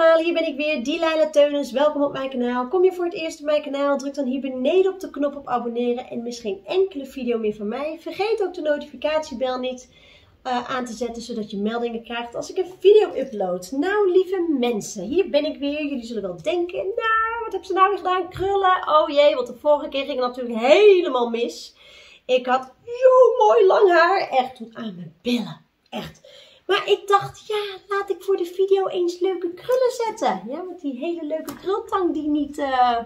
hier ben ik weer, Dilaila Teunens. Welkom op mijn kanaal. Kom je voor het eerst op mijn kanaal, druk dan hier beneden op de knop op abonneren en mis geen enkele video meer van mij. Vergeet ook de notificatiebel niet uh, aan te zetten, zodat je meldingen krijgt als ik een video upload. Nou, lieve mensen, hier ben ik weer. Jullie zullen wel denken, nou, wat heb ze nou weer gedaan? Krullen? Oh jee, want de vorige keer ging het natuurlijk helemaal mis. Ik had zo mooi lang haar, echt tot aan mijn billen. Echt. Maar ik dacht, ja, laat ik voor de video eens leuke krullen zetten. Ja, met die hele leuke krultang die niet uh,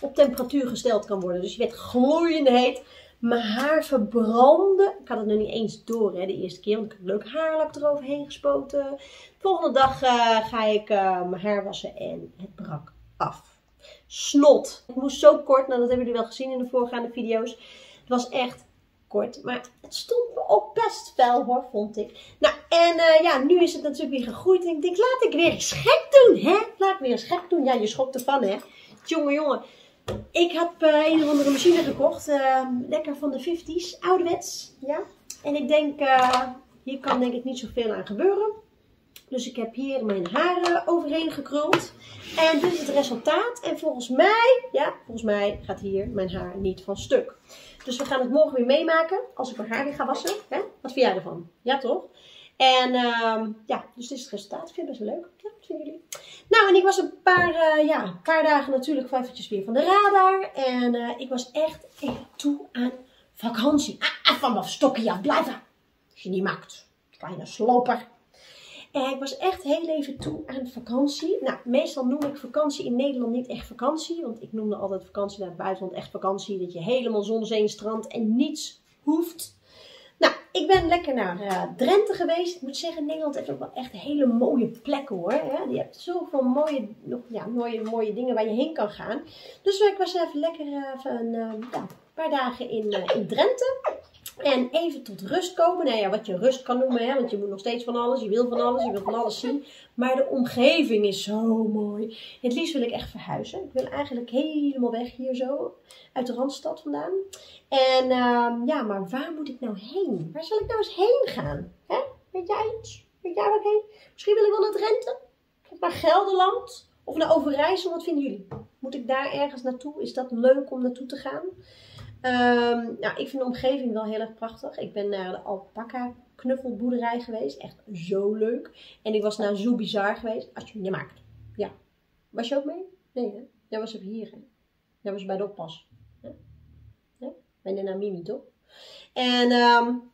op temperatuur gesteld kan worden. Dus je werd gloeiend heet. Mijn haar verbrandde. Ik had het nog niet eens door hè, de eerste keer. Want ik heb leuk haarlak eroverheen gespoten. De volgende dag uh, ga ik uh, mijn haar wassen en het brak af. Snot. Het moest zo kort. Nou, dat hebben jullie wel gezien in de voorgaande video's. Het was echt kort. Maar het stond me ook best wel hoor, vond ik. Nou, en uh, ja, nu is het natuurlijk weer gegroeid. En ik denk, laat ik weer eens gek doen, hè? Laat ik weer eens gek doen. Ja, je schokt ervan, hè? Jongen, jongen. Ik heb uh, een of andere machine gekocht. Uh, lekker van de 50s. Ouderwets, ja. En ik denk, uh, hier kan denk ik niet zoveel aan gebeuren. Dus ik heb hier mijn haren overheen gekruld. En dit is het resultaat. En volgens mij, ja, volgens mij gaat hier mijn haar niet van stuk. Dus we gaan het morgen weer meemaken als ik mijn haar weer ga wassen. Hè? Wat vind jij ervan? Ja, toch? En uh, ja, dus dit is het resultaat. Ik vind het best wel leuk. Ja, wat vinden jullie? Nou, en ik was een paar, uh, ja, paar dagen natuurlijk eventjes weer van de radar. En uh, ik was echt toe aan vakantie. Ah, van mijn stokje af blijven. Als je niet maakt. Kleine sloper. En ik was echt heel even toe aan vakantie. Nou, meestal noem ik vakantie in Nederland niet echt vakantie. Want ik noemde altijd vakantie naar het buitenland echt vakantie. Dat je helemaal zon, zee, strand en niets hoeft. Nou, ik ben lekker naar uh, Drenthe geweest. Ik moet zeggen, Nederland heeft ook wel echt hele mooie plekken hoor. Ja, je hebt zoveel mooie, ja, mooie, mooie dingen waar je heen kan gaan. Dus ik was even lekker uh, een paar dagen in, in Drenthe. En even tot rust komen. Nou ja, wat je rust kan noemen. Hè? Want je moet nog steeds van alles. Je wil van alles. Je wil van alles zien. Maar de omgeving is zo mooi. Het liefst wil ik echt verhuizen. Ik wil eigenlijk helemaal weg hier zo. Uit de Randstad vandaan. En uh, ja, maar waar moet ik nou heen? Waar zal ik nou eens heen gaan? Hè? Weet jij iets? Weet jij wat heen? Misschien wil ik wel naar Drenthe. Of naar Gelderland. Of naar Overijssel. Wat vinden jullie? Moet ik daar ergens naartoe? Is dat leuk om naartoe te gaan? Um, nou, ik vind de omgeving wel heel erg prachtig. Ik ben naar de alpaca knuffelboerderij geweest. Echt zo leuk. En ik was naar Zoo Bizarre geweest. Als je maakt. Ja. Was je ook mee? Nee, hè? Jij was ook hier, hè? Jij was bij de oppas. Ja? ja? Je naar Mimi, toch? En um,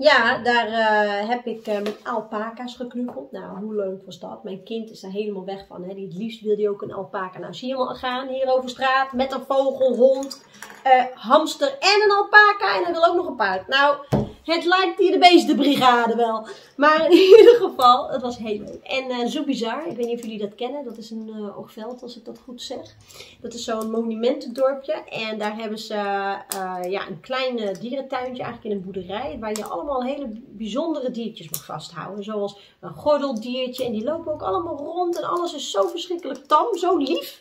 ja, daar uh, heb ik uh, met alpaca's geknuffeld. Nou, hoe leuk was dat? Mijn kind is daar helemaal weg van. Hè? Die, het liefst wil hij ook een alpaca. Nou, zie je al gaan hier over straat met een vogel, hond, uh, hamster en een alpaca. En hij wil ook nog een paard. Nou, het lijkt hier de beestenbrigade wel. Maar in ieder geval, het was heel leuk. En uh, Zo Bizar, ik weet niet of jullie dat kennen. Dat is een uh, als ik dat goed zeg. Dat is zo'n monumentendorpje. En daar hebben ze uh, ja, een klein dierentuintje eigenlijk in een boerderij. Waar je allemaal hele bijzondere diertjes mag vasthouden. Zoals een gordeldiertje. En die lopen ook allemaal rond. En alles is zo verschrikkelijk tam, zo lief.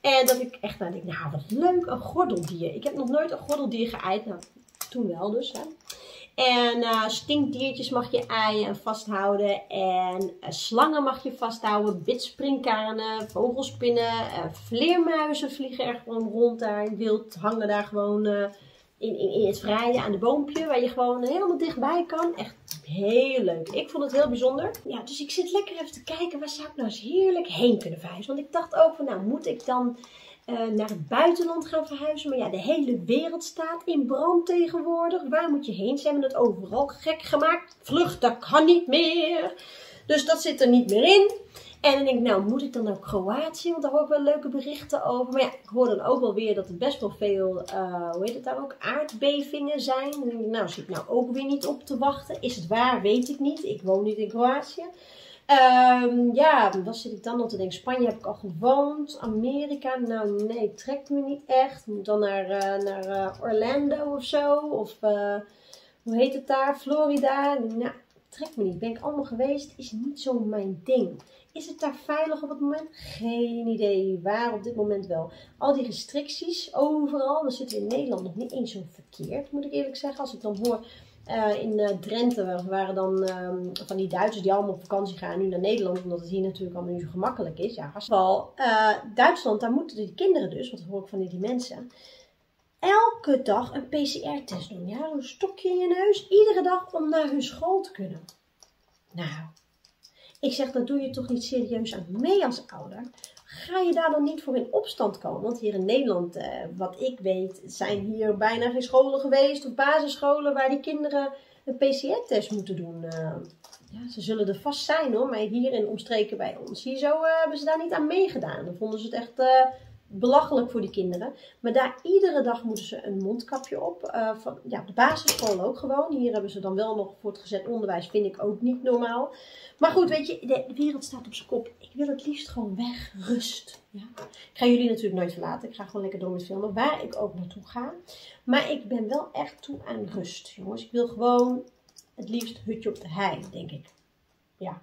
En dat ik echt nou denk, nou wat leuk, een gordeldier. Ik heb nog nooit een gordeldier geëid. Nou, toen wel dus. Hè. En uh, stinkdiertjes mag je aaien vasthouden. En uh, slangen mag je vasthouden. Bidspringkanen, vogelspinnen, uh, vleermuizen vliegen er gewoon rond daar. Wild hangen daar gewoon in, in, in, het vrije aan de boompje. Waar je gewoon helemaal dichtbij kan. Echt heel leuk. Ik vond het heel bijzonder. Ja, dus ik zit lekker even te kijken. Waar zou ik nou eens heerlijk heen kunnen verhuizen? Want ik dacht ook van nou moet ik dan... Uh, naar het buitenland gaan verhuizen. Maar ja, de hele wereld staat in brand tegenwoordig. Waar moet je heen? Ze hebben het overal gek gemaakt. Vlucht, dat kan niet meer. Dus dat zit er niet meer in. En dan denk ik, nou, moet ik dan naar Kroatië? Want daar hoor ik wel leuke berichten over. Maar ja, ik hoor dan ook wel weer dat er best wel veel, uh, hoe heet het daar ook, aardbevingen zijn. Dan denk ik, nou, zit ik nou ook weer niet op te wachten. Is het waar? Weet ik niet. Ik woon niet in Kroatië. Um, ja, wat zit ik dan nog te denken? Spanje heb ik al gewoond. Amerika, nou nee, trekt me niet echt. Moet dan naar, uh, naar uh, Orlando of zo. Of uh, hoe heet het daar? Florida. Nou, trekt me niet. Ben ik allemaal geweest. Is niet zo mijn ding. Is het daar veilig op het moment? Geen idee. Waar op dit moment wel. Al die restricties overal. Dan zitten in Nederland nog niet eens zo verkeerd, moet ik eerlijk zeggen. Als ik dan hoor Uh, in uh, Drenthe waren dan um, van die Duitsers die allemaal op vakantie gaan nu naar Nederland, omdat het hier natuurlijk allemaal niet zo gemakkelijk is. Ja, geval uh, Duitsland, daar moeten die kinderen dus, wat hoor ik van die, die mensen, elke dag een PCR-test doen. Ja, zo'n stokje in je neus, iedere dag om naar hun school te kunnen. Nou, ik zeg, dat doe je toch niet serieus aan mee als ouder? Ga je daar dan niet voor in opstand komen? Want hier in Nederland, eh, wat ik weet, zijn hier bijna geen scholen geweest of basisscholen waar die kinderen een PCR-test moeten doen. Uh, ja, ze zullen er vast zijn hoor, maar hier in omstreken bij ons, hier zo uh, hebben ze daar niet aan meegedaan. Dan vonden ze het echt eh, belachelijk voor die kinderen. Maar daar iedere dag moeten ze een mondkapje op. Uh, van, ja, de basisschool ook gewoon. Hier hebben ze dan wel nog voortgezet onderwijs. Vind ik ook niet normaal. Maar goed, weet je, de wereld staat op zijn kop. Ik wil het liefst gewoon weg. Rust. Ja. Ik ga jullie natuurlijk nooit verlaten. Ik ga gewoon lekker door met filmen. Waar ik ook naartoe ga. Maar ik ben wel echt toe aan rust, jongens. Ik wil gewoon het liefst hutje op de hei, denk ik. Ja,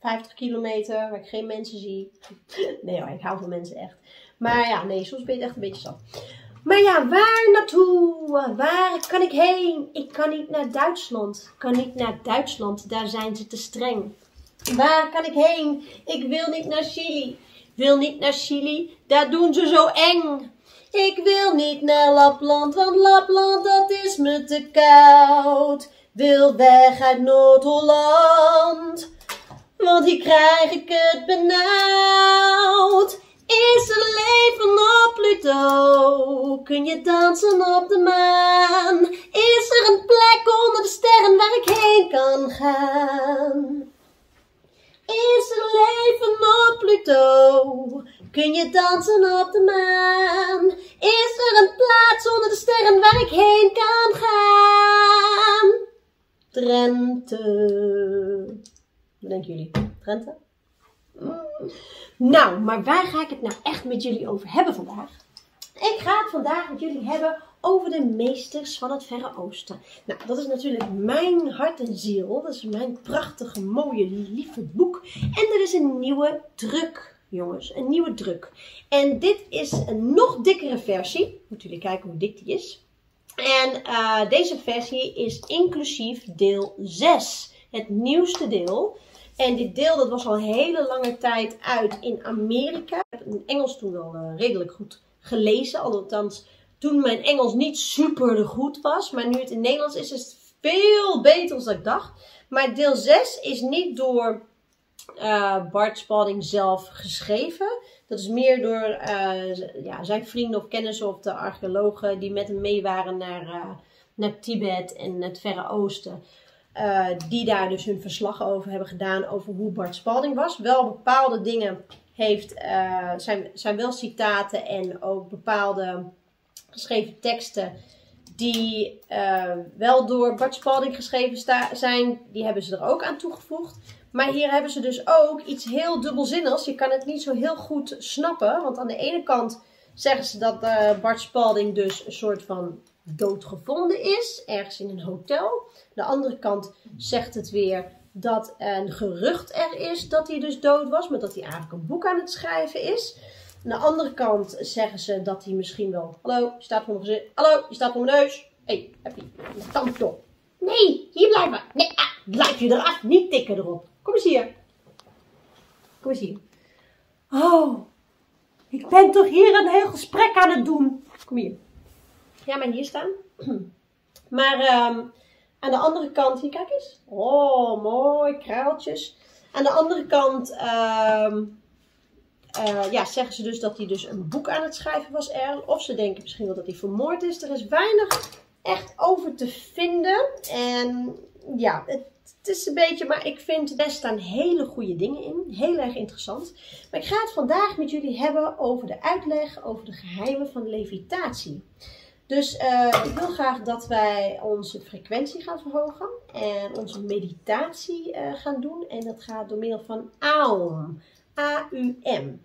50 kilometer, waar ik geen mensen zie. Nee hoor, ik hou van mensen echt. Maar ja, nee, soms ben je echt een beetje zat. Maar ja, waar naartoe? Waar kan ik heen? Ik kan niet naar Duitsland. Kan niet naar Duitsland, daar zijn ze te streng. Waar kan ik heen? Ik wil niet naar Chili. Wil niet naar Chili, daar doen ze zo eng. Ik wil niet naar Lapland, want Lapland dat is me te koud. Wil weg uit Noord-Holland want hier krijg ik het benauwd. Is er leven op Pluto? Kun je dansen op de maan? Is er een plek onder de sterren waar ik heen kan gaan? Is er leven op Pluto? Kun je dansen op de maan? Is er een plaats onder de sterren waar ik heen kan gaan? Drenthe. Wat denken jullie? Drenthe? Mm. Nou, maar waar ga ik het nou echt met jullie over hebben vandaag? Ik ga het vandaag met jullie hebben over de meesters van het Verre Oosten. Nou, dat is natuurlijk mijn hart en ziel. Dat is mijn prachtige, mooie, lieve boek. En er is een nieuwe druk, jongens. Een nieuwe druk. En dit is een nog dikkere versie. Moeten jullie kijken hoe dik die is. En uh, deze versie is inclusief deel 6. Het nieuwste deel. En dit deel dat was al hele lange tijd uit in Amerika. Ik heb in Engels toen wel uh, redelijk goed gelezen. Althans, toen mijn Engels niet super goed was. Maar nu het in Nederlands is, is het veel beter dan ik dacht. Maar deel 6 is niet door uh, Bart Spalding zelf geschreven. Dat is meer door uh, ja, zijn vrienden of kennissen of de archeologen die met hem mee waren naar Tibet en het Verre Oosten. Uh, die daar dus hun verslag over hebben gedaan over hoe Bart Spalding was. Wel bepaalde dingen heeft, uh, zijn, zijn wel citaten en ook bepaalde geschreven teksten die uh, wel door Bart Spalding geschreven zijn. Die hebben ze er ook aan toegevoegd. Maar hier hebben ze dus ook iets heel dubbelzinnigs. Je kan het niet zo heel goed snappen. Want aan de ene kant zeggen ze dat Bart Spalding dus een soort van doodgevonden is, ergens in een hotel. De andere kant zegt het weer dat een gerucht er is dat hij dus dood was, maar dat hij eigenlijk een boek aan het schrijven is. Aan de andere kant zeggen ze dat hij misschien wel. Hallo, je staat voor mijn gezicht. Hallo, je staat voor mijn neus. Hé, hey, heb je een tand op? Nee, hier blijven. Nee, ah, blijf je eraf. Niet tikken erop. Kom eens hier. Kom eens hier. Oh, ik ben toch hier een heel gesprek aan het doen. Kom hier. Ja, maar hier staan. Maar um, aan de andere kant, hier kijk eens. Oh, mooi, kraaltjes. Aan de andere kant um, uh, ja, zeggen ze dus dat hij dus een boek aan het schrijven was er. Of ze denken misschien wel dat hij vermoord is. Er is weinig echt over te vinden. En ja, het, is een beetje, maar ik vind er staan hele goede dingen in. Heel erg interessant. Maar ik ga het vandaag met jullie hebben over de uitleg over de geheimen van levitatie. Dus uh, ik wil graag dat wij onze frequentie gaan verhogen en onze meditatie uh, gaan doen. En dat gaat door middel van AUM. A-U-M.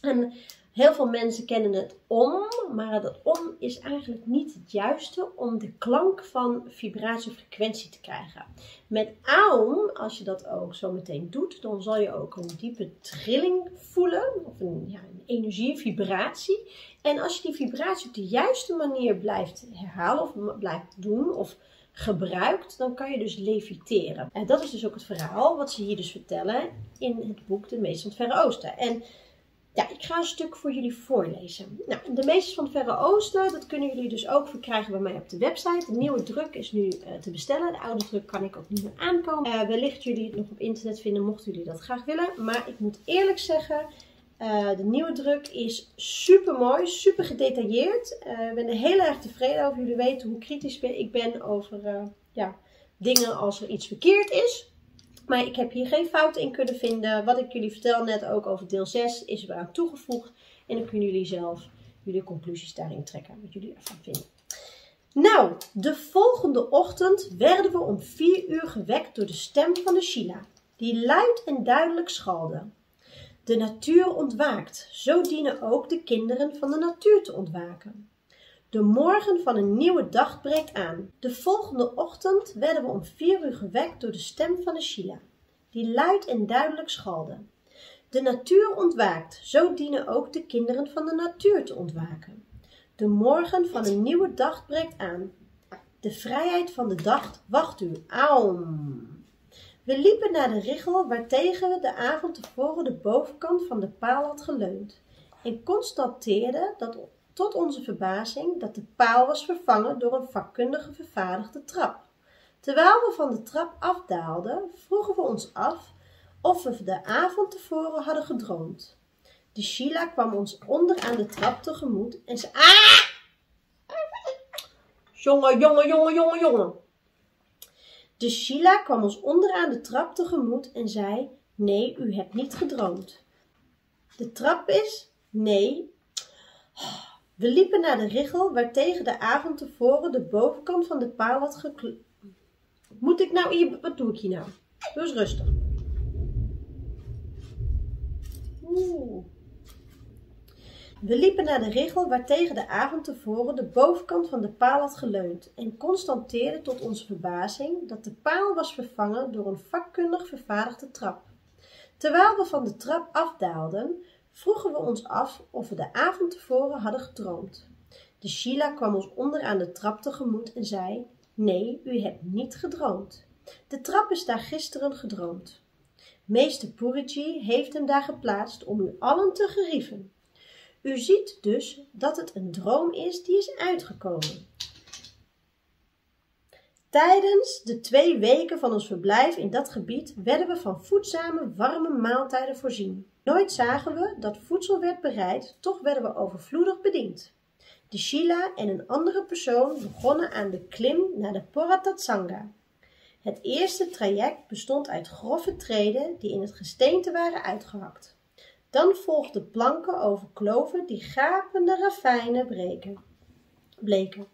En heel veel mensen kennen het om, maar dat om is eigenlijk niet het juiste om de klank van vibratie of frequentie te krijgen. Met AUM, als je dat ook zo meteen doet, dan zal je ook een diepe trilling voelen, of een, ja, een energie, vibratie. En als je die vibratie op de juiste manier blijft herhalen of blijft doen of gebruikt, dan kan je dus leviteren. En dat is dus ook het verhaal wat ze hier dus vertellen in het boek De Meester van het Verre Oosten. En ja, ik ga een stuk voor jullie voorlezen. Nou, de Meesters van het Verre Oosten, dat kunnen jullie dus ook verkrijgen bij mij op de website. De nieuwe druk is nu uh, te bestellen. De oude druk kan ik ook niet meer aankomen. Uh, wellicht jullie het nog op internet vinden, mochten jullie dat graag willen. Maar ik moet eerlijk zeggen, uh, de nieuwe druk is super mooi, super gedetailleerd. ik ben er heel erg tevreden over. Jullie weten hoe kritisch ik ben over ja, dingen als er iets verkeerd is. Maar ik heb hier geen fouten in kunnen vinden. Wat ik jullie vertel net ook over deel 6 is eraan toegevoegd. En dan kunnen jullie zelf jullie conclusies daarin trekken. Wat jullie ervan vinden. Nou, de volgende ochtend werden we om 4 uur gewekt door de stem van de Sheila. Die luid en duidelijk schalde. De natuur ontwaakt, zo dienen ook de kinderen van de natuur te ontwaken. De morgen van een nieuwe dag breekt aan. De volgende ochtend werden we om vier uur gewekt door de stem van de Sheila, die luid en duidelijk schalde. De natuur ontwaakt, zo dienen ook de kinderen van de natuur te ontwaken. De morgen van een nieuwe dag breekt aan. De vrijheid van de dag wacht u. Aum. We liepen naar de richel waartegen we de avond tevoren de bovenkant van de paal had geleund en constateerden dat tot onze verbazing dat de paal was vervangen door een vakkundige vervaardigde trap. Terwijl we van de trap afdaalden, vroegen we ons af of we de avond tevoren hadden gedroomd. De Sheila kwam ons onder aan de trap tegemoet en zei: Ah! Jongen, jongen, jongen, jongen, jongen. De Sheila kwam ons onderaan de trap tegemoet en zei: Nee, u hebt niet gedroomd. De trap is? Nee. We liepen naar de richel waar tegen de avond tevoren de bovenkant van de paal had gekl... Moet ik nou hier... Wat doe ik hier nou? Doe eens rustig. Oeh. We liepen naar de richel waar tegen de avond tevoren de bovenkant van de paal had geleund en constateerden tot onze verbazing dat de paal was vervangen door een vakkundig vervaardigde trap. Terwijl we van de trap afdaalden, vroegen we ons af of we de avond tevoren hadden gedroomd. De Sheila kwam ons onderaan de trap tegemoet en zei: Nee, u hebt niet gedroomd. De trap is daar gisteren gedroomd. Meester Puriji heeft hem daar geplaatst om u allen te gerieven. U ziet dus dat het een droom is die is uitgekomen. Tijdens de twee weken van ons verblijf in dat gebied werden we van voedzame, warme maaltijden voorzien. Nooit zagen we dat voedsel werd bereid, toch werden we overvloedig bediend. De Sheila en een andere persoon begonnen aan de klim naar de Poratatsanga. Het eerste traject bestond uit grove treden die in het gesteente waren uitgehakt. Dan volgden planken over kloven die gapende ravijnen breken, bleken.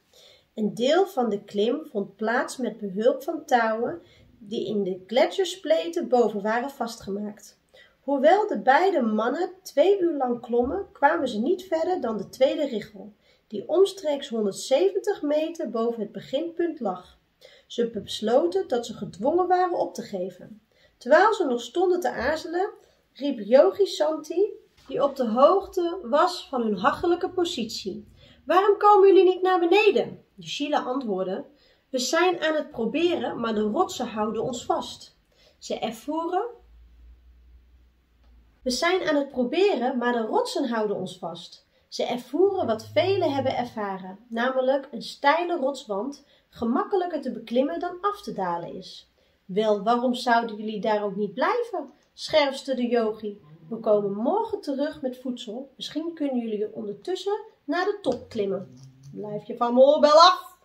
Een deel van de klim vond plaats met behulp van touwen die in de gletsjerspleten boven waren vastgemaakt. Hoewel de beide mannen twee uur lang klommen, kwamen ze niet verder dan de tweede richel, die omstreeks 170 meter boven het beginpunt lag. Ze besloten dat ze gedwongen waren op te geven. Terwijl ze nog stonden te aarzelen, riep Yogi Santi, die op de hoogte was van hun hachelijke positie. Waarom komen jullie niet naar beneden? De Sheila antwoordde, we zijn aan het proberen, maar de rotsen houden ons vast. Ze ervoeren we zijn aan het proberen, maar de rotsen houden ons vast. Ze ervoeren wat velen hebben ervaren, namelijk een steile rotswand gemakkelijker te beklimmen dan af te dalen is. Wel, waarom zouden jullie daar ook niet blijven? scherpste de yogi. We komen morgen terug met voedsel. Misschien kunnen jullie ondertussen naar de top klimmen. Blijf je van mijn af!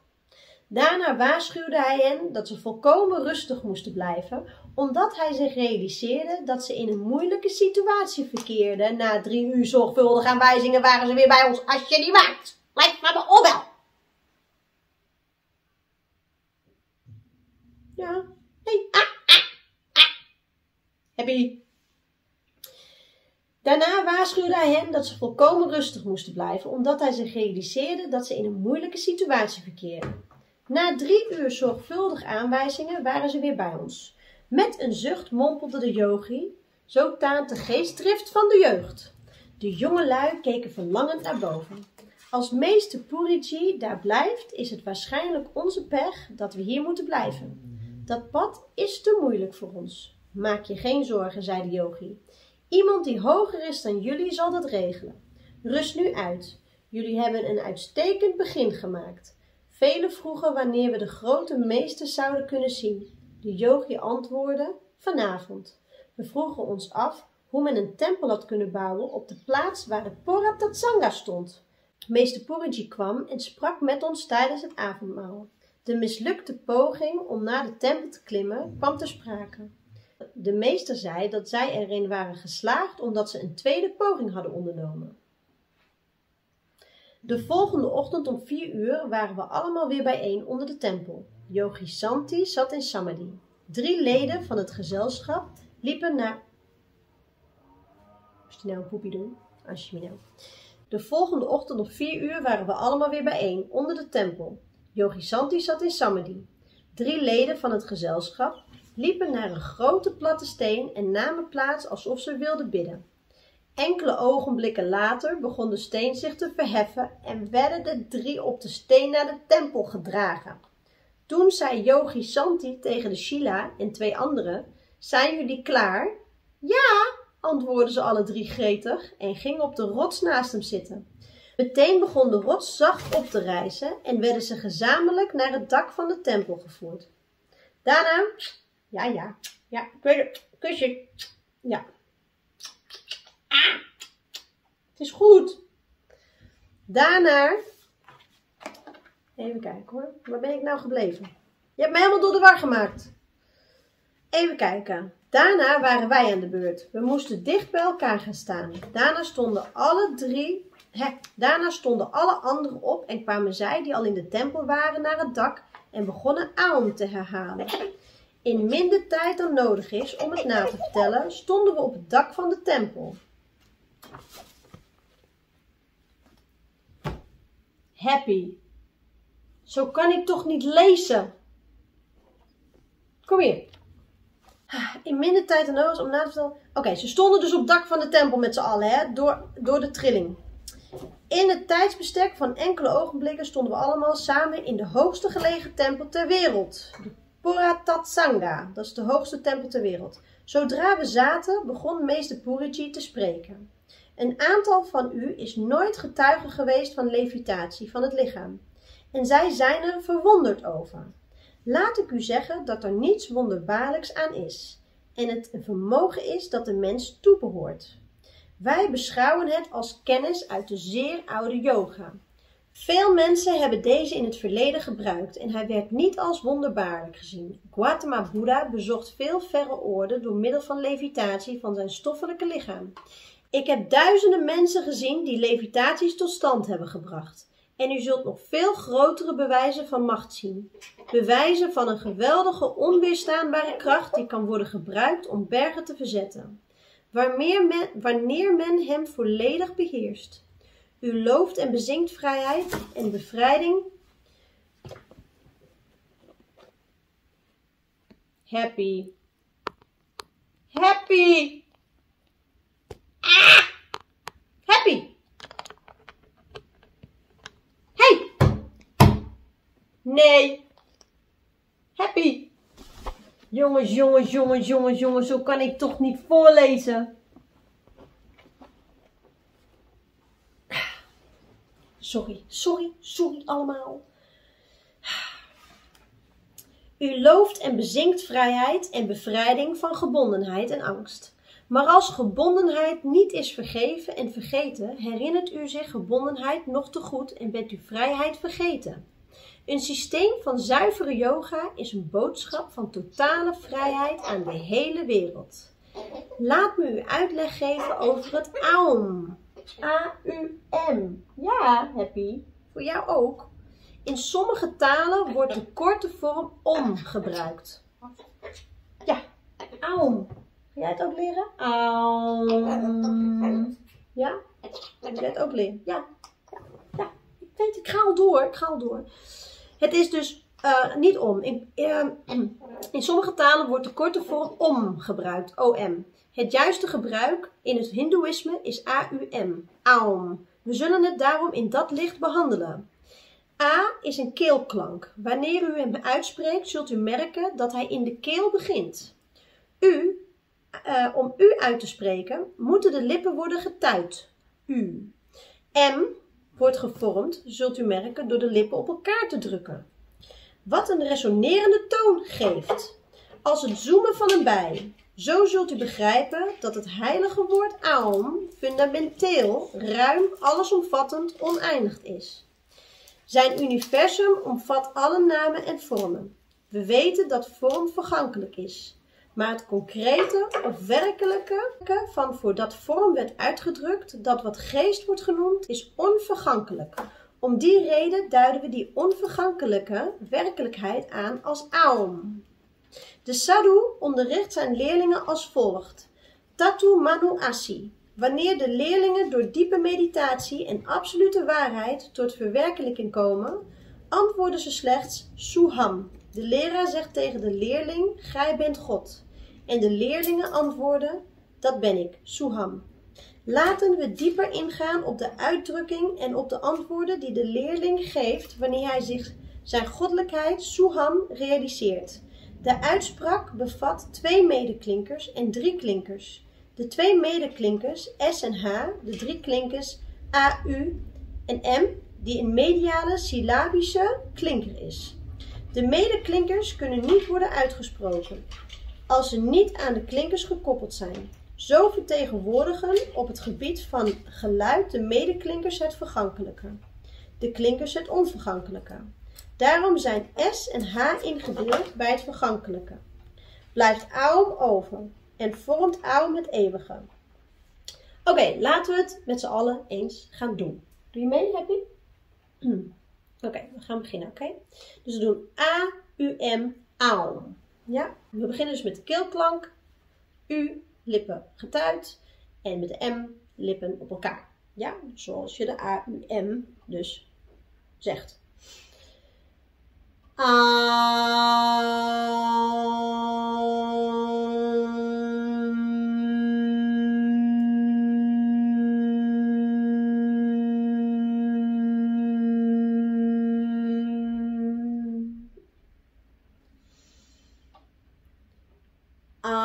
Daarna waarschuwde hij hen dat ze volkomen rustig moesten blijven, omdat hij zich realiseerde dat ze in een moeilijke situatie verkeerden. Na drie uur zorgvuldige aanwijzingen waren ze weer bij ons. Als je niet maakt, blijf maar de opbel. Ja. Hey. Ah, ah, ah. Happy. Daarna waarschuwde hij hen dat ze volkomen rustig moesten blijven, omdat hij zich realiseerde dat ze in een moeilijke situatie verkeerden. Na drie uur zorgvuldig aanwijzingen waren ze weer bij ons. Met een zucht mompelde de yogi, zo taant de geestdrift van de jeugd. De jonge lui keken verlangend naar boven. Als meester Puriji daar blijft, is het waarschijnlijk onze pech dat we hier moeten blijven. Dat pad is te moeilijk voor ons. Maak je geen zorgen, zei de yogi. Iemand die hoger is dan jullie zal dat regelen. Rust nu uit. Jullie hebben een uitstekend begin gemaakt. Velen vroegen wanneer we de grote meester zouden kunnen zien. De yogi antwoordde: Vanavond. We vroegen ons af hoe men een tempel had kunnen bouwen op de plaats waar de Pora Tatsanga stond. Meester Puriji kwam en sprak met ons tijdens het avondmaal. De mislukte poging om naar de tempel te klimmen kwam ter sprake. De meester zei dat zij erin waren geslaagd omdat ze een tweede poging hadden ondernomen. De volgende ochtend om vier uur waren we allemaal weer bijeen onder de tempel. Yogi Santi zat in Samadhi. Drie leden van het gezelschap liepen naar. Moest je nou een poepie doen? Alsjeblieft. De volgende ochtend om vier uur waren we allemaal weer bijeen onder de tempel. Yogi Santi zat in Samadhi. Drie leden van het gezelschap liepen naar een grote platte steen en namen plaats alsof ze wilden bidden. Enkele ogenblikken later begon de steen zich te verheffen en werden de drie op de steen naar de tempel gedragen. Toen zei Yogi Santi tegen de Shila en twee anderen: Zijn jullie klaar? Ja, antwoordden ze alle drie gretig en gingen op de rots naast hem zitten. Meteen begon de rots zacht op te rijzen en werden ze gezamenlijk naar het dak van de tempel gevoerd. Daarna, ja, ja, ja, kusje, ja. Ah, het is goed. Daarna, even kijken hoor, waar ben ik nou gebleven? Je hebt me helemaal door de war gemaakt. Even kijken. Daarna waren wij aan de beurt. We moesten dicht bij elkaar gaan staan. Daarna stonden alle drie, hè, daarna stonden alle anderen op en kwamen zij die al in de tempel waren naar het dak en begonnen Aum te herhalen. In minder tijd dan nodig is om het na te vertellen, stonden we op het dak van de tempel. Happy. Zo kan ik toch niet lezen? Kom hier. In minder tijd dan nodig om na te vertellen. Oké, ze stonden dus op het dak van de tempel met z'n allen, hè, door, door de trilling. In het tijdsbestek van enkele ogenblikken stonden we allemaal samen in de hoogste gelegen tempel ter wereld. De Puratatsanga, dat is de hoogste tempel ter wereld. Zodra we zaten, begon meester Puriji te spreken. Een aantal van u is nooit getuige geweest van levitatie van het lichaam. En zij zijn er verwonderd over. Laat ik u zeggen dat er niets wonderbaarlijks aan is en het een vermogen is dat de mens toebehoort. Wij beschouwen het als kennis uit de zeer oude yoga. Veel mensen hebben deze in het verleden gebruikt en hij werd niet als wonderbaarlijk gezien. Gautama Buddha bezocht veel verre oorden door middel van levitatie van zijn stoffelijke lichaam. Ik heb duizenden mensen gezien die levitaties tot stand hebben gebracht. En u zult nog veel grotere bewijzen van macht zien. Bewijzen van een geweldige onweerstaanbare kracht die kan worden gebruikt om bergen te verzetten. Wanneer men hem volledig beheerst. U looft en bezingt vrijheid en bevrijding. Happy. Happy. Ah! Happy. Nee. Happy. Jongens, jongens, jongens, jongens, jongens, zo kan ik toch niet voorlezen. Sorry, sorry, sorry allemaal. U looft en bezinkt vrijheid en bevrijding van gebondenheid en angst. Maar als gebondenheid niet is vergeven en vergeten, herinnert u zich gebondenheid nog te goed en bent u vrijheid vergeten. Een systeem van zuivere yoga is een boodschap van totale vrijheid aan de hele wereld. Laat me u uitleg geven over het AUM. A-U-M. Ja, Happy. Voor jou ook. In sommige talen wordt de korte vorm om gebruikt. Ja, AUM. Ga jij het ook leren? Aum. Ja? Ga jij het ook leren? Ja. ja. Ja. Ik weet, ik ga al door. Ik ga al door. Het is dus uh, niet om. In, uh, in, sommige talen wordt de korte vorm om gebruikt, om. Het juiste gebruik in het hindoeïsme is aum, aum. We zullen het daarom in dat licht behandelen. A is een keelklank. Wanneer u hem uitspreekt, zult u merken dat hij in de keel begint. U, uh, om u uit te spreken, moeten de lippen worden getuid. U. M wordt gevormd, zult u merken, door de lippen op elkaar te drukken. Wat een resonerende toon geeft. Als het zoomen van een bij. Zo zult u begrijpen dat het heilige woord Aum fundamenteel, ruim, allesomvattend, oneindigd is. Zijn universum omvat alle namen en vormen. We weten dat vorm vergankelijk is. Maar het concrete of werkelijke van voor dat vorm werd uitgedrukt, dat wat geest wordt genoemd, is onvergankelijk. Om die reden duiden we die onvergankelijke werkelijkheid aan als Aum. De sadhu onderricht zijn leerlingen als volgt. Tatu manu asi. Wanneer de leerlingen door diepe meditatie en absolute waarheid tot verwerkelijking komen, antwoorden ze slechts Suham. De leraar zegt tegen de leerling: Gij bent God. En de leerlingen antwoorden: Dat ben ik, Suham. Laten we dieper ingaan op de uitdrukking en op de antwoorden die de leerling geeft wanneer hij zich zijn goddelijkheid, Suham, realiseert. De uitspraak bevat twee medeklinkers en drie klinkers. De twee medeklinkers S en H, de drie klinkers A, U en M, die een mediale syllabische klinker is. De medeklinkers kunnen niet worden uitgesproken als ze niet aan de klinkers gekoppeld zijn. Zo vertegenwoordigen op het gebied van geluid de medeklinkers het vergankelijke, de klinkers het onvergankelijke. Daarom zijn S en H ingedeeld bij het vergankelijke. Blijft Aum over en vormt Aum het eeuwige. Oké, laten we het met z'n allen eens gaan doen. Doe je mee, Happy? Oké, we gaan beginnen, oké? Dus we doen A, U, M, Aum. Ja, we beginnen dus met de keelklank. U, lippen getuid. En met de M, lippen op elkaar. Ja, zoals je de A, U, M dus zegt. Voelen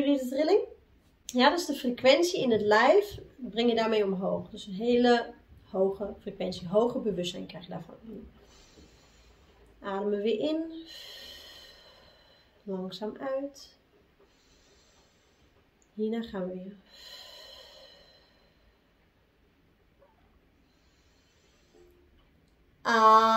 jullie de trilling? Ja, dus de frequentie in het lijf breng je daarmee omhoog. Dus een hele hoge frequentie, hoger bewustzijn krijg je daarvan. Ademen weer in. Langzaam uit. Hierna gaan we weer. Adem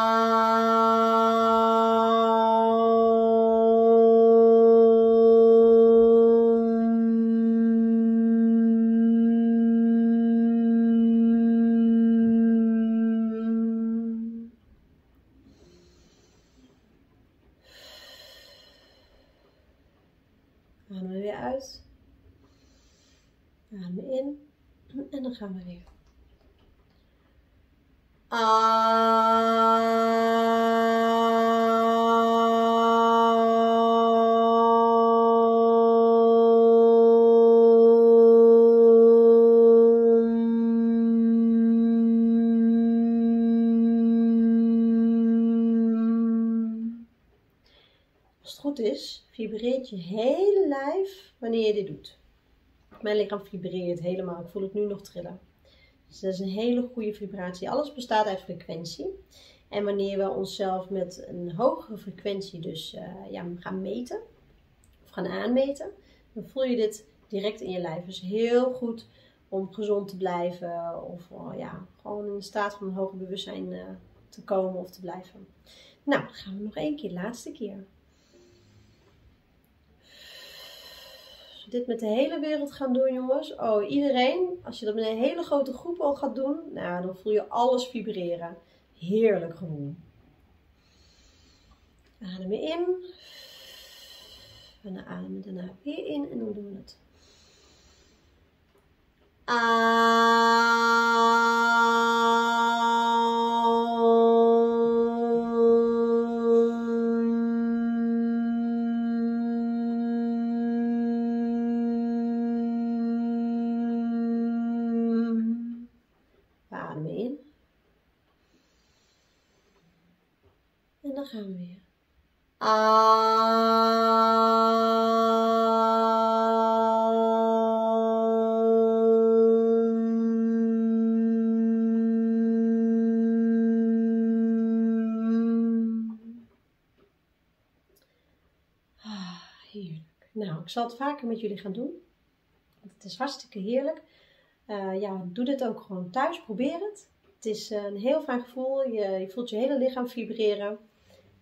Dan gaan we weer. Als het goed is, vibreert je hele lijf wanneer je dit doet. Mijn lichaam vibreert helemaal. Ik voel het nu nog trillen. Dus dat is een hele goede vibratie. Alles bestaat uit frequentie. En wanneer we onszelf met een hogere frequentie dus uh, ja, gaan meten, of gaan aanmeten, dan voel je dit direct in je lijf. Dus heel goed om gezond te blijven of uh, ja, gewoon in staat van een hoger bewustzijn uh, te komen of te blijven. Nou, gaan we nog één keer, laatste keer. Dit met de hele wereld gaan doen, jongens. Oh, iedereen, als je dat met een hele grote groep al gaat doen, nou, dan voel je alles vibreren. Heerlijk gevoel. Ademen in. En dan ademen daarna weer in en dan doen we het. Adem En dan gaan we weer. Ah, heerlijk. Nou, ik zal het vaker met jullie gaan doen. Het is hartstikke heerlijk. Uh, ja, doe dit ook gewoon thuis. Probeer het. Het is een heel fijn gevoel. Je, je voelt je hele lichaam vibreren.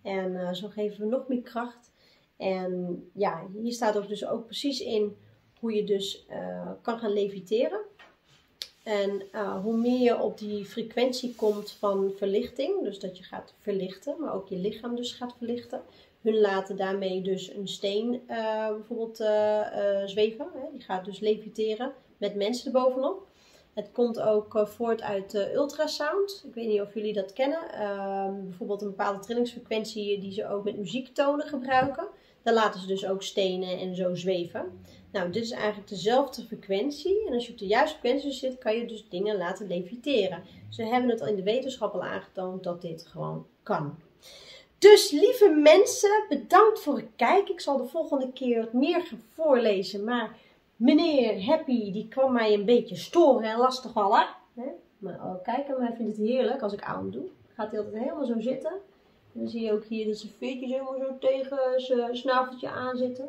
En uh, zo geven we nog meer kracht. En ja, hier staat ook dus ook precies in hoe je dus uh, kan gaan leviteren. En hoe meer je op die frequentie komt van verlichting, dus dat je gaat verlichten, maar ook je lichaam dus gaat verlichten. Hun laten daarmee dus een steen bijvoorbeeld zweven. Hè? Die gaat dus leviteren met mensen erbovenop. Het komt ook uh, voort uit ultrasound. Ik weet niet of jullie dat kennen. Uh, bijvoorbeeld een bepaalde trillingsfrequentie die ze ook met muziektonen gebruiken. Daar laten ze dus ook stenen en zo zweven. Nou, dit is eigenlijk dezelfde frequentie. En als je op de juiste frequentie zit, kan je dus dingen laten leviteren. Ze hebben het in de wetenschap al aangetoond dat dit gewoon kan. Dus lieve mensen, bedankt voor het kijken. Ik zal de volgende keer wat meer voorlezen. Maar meneer Happy, die kwam mij een beetje storen en lastig vallen. Maar oh, kijk, maar hij vindt het heerlijk als ik aan doe. Gaat hij altijd helemaal zo zitten. En dan zie je ook hier dat zijn veertjes helemaal zo tegen zijn snaveltje aanzitten.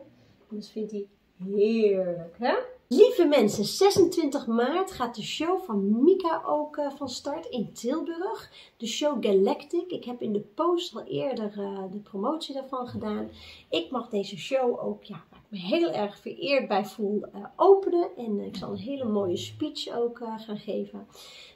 En dat vindt hij heerlijk, hè? Lieve mensen, 26 maart gaat de show van Mika ook uh, van start in Tilburg. De show Galactic. Ik heb in de post al eerder uh, de promotie daarvan gedaan. Ik mag deze show ook ja, me heel erg vereerd bij voel uh, openen. En ik zal een hele mooie speech ook gaan geven.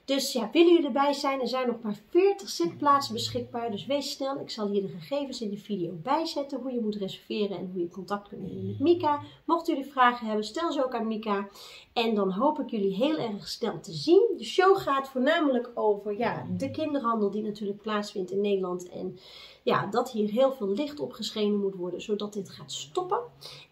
Dus ja, willen jullie erbij zijn? Er zijn nog maar 40 zitplaatsen beschikbaar. Dus wees snel. Ik zal hier de gegevens in de video bijzetten. Hoe je moet reserveren en hoe je contact kunt nemen met Mika. Mochten jullie vragen hebben, stel ze ook aan Mika. En dan hoop ik jullie heel erg snel te zien. De show gaat voornamelijk over ja, de kinderhandel die natuurlijk plaatsvindt in Nederland. En ja, dat hier heel veel licht op geschenen moet worden, zodat dit gaat stoppen.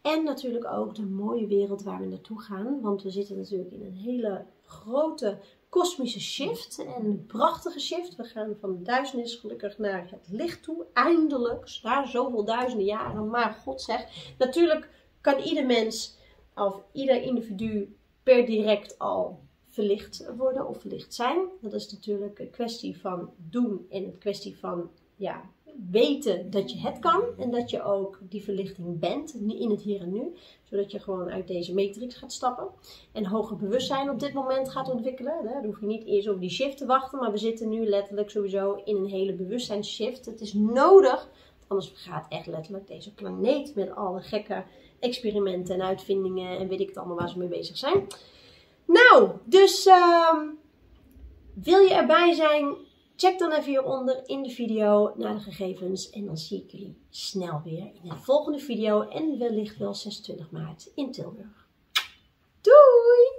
En natuurlijk ook de mooie wereld waar we naartoe gaan. Want we zitten natuurlijk in een hele grote kosmische shift. En een prachtige shift. We gaan van duisternis gelukkig naar het licht toe. Eindelijk. Na zoveel duizenden jaren. Maar God zegt. Natuurlijk kan ieder mens of ieder individu per direct al verlicht worden of verlicht zijn. Dat is natuurlijk een kwestie van doen en een kwestie van ja, weten dat je het kan en dat je ook die verlichting bent in het hier en nu, zodat je gewoon uit deze matrix gaat stappen en hoger bewustzijn op dit moment gaat ontwikkelen. Dan hoef je niet eerst op die shift te wachten, maar we zitten nu letterlijk sowieso in een hele bewustzijnsshift. Het is nodig, anders gaat echt letterlijk deze planeet met alle gekke experimenten en uitvindingen en weet ik het allemaal waar ze mee bezig zijn. Nou, dus uh, wil je erbij zijn? Check dan even hieronder in de video naar de gegevens en dan zie ik jullie snel weer in de volgende video en wellicht wel 26 maart in Tilburg. Doei!